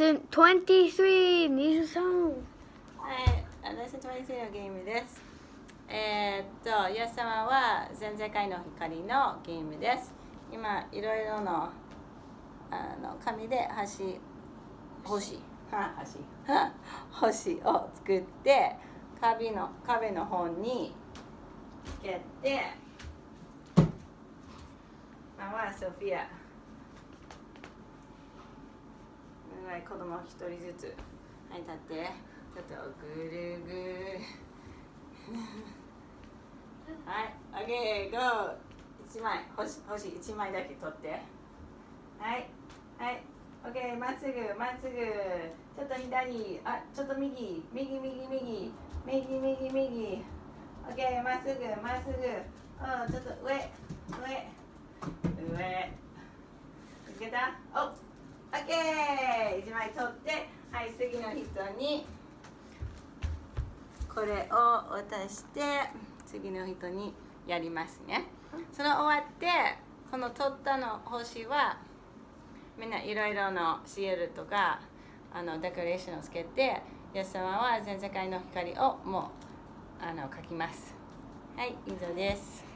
23ニさんはい、レッスン23のゲームです。えーっと、イエス様は全世界の光のゲームです。今、いろいろのあの紙で橋、星、は橋、は 星を作って、壁の壁の方につけて、ママはソフィア。はい子供一人ずつ。はい、立って。ちょっとぐるぐる。はい、オッケー、ゴー。一枚、星、星一枚だけ取って。はい、はい、オッケー、まっすぐ、まっすぐ。ちょっと左、あ、ちょっと右、右、右、右、右、右、右。オッケー、まっすぐ、まっすぐ。うん、ちょっと上、上、上。いけた？おオッケー一枚取って、はい、次の人にこれを渡して次の人にやりますね。その終わってこの取ったの星はみんないろいろのシールとかあのデコレーションをつけてイエス様は全世界の光をもうあの書きます。はい以上です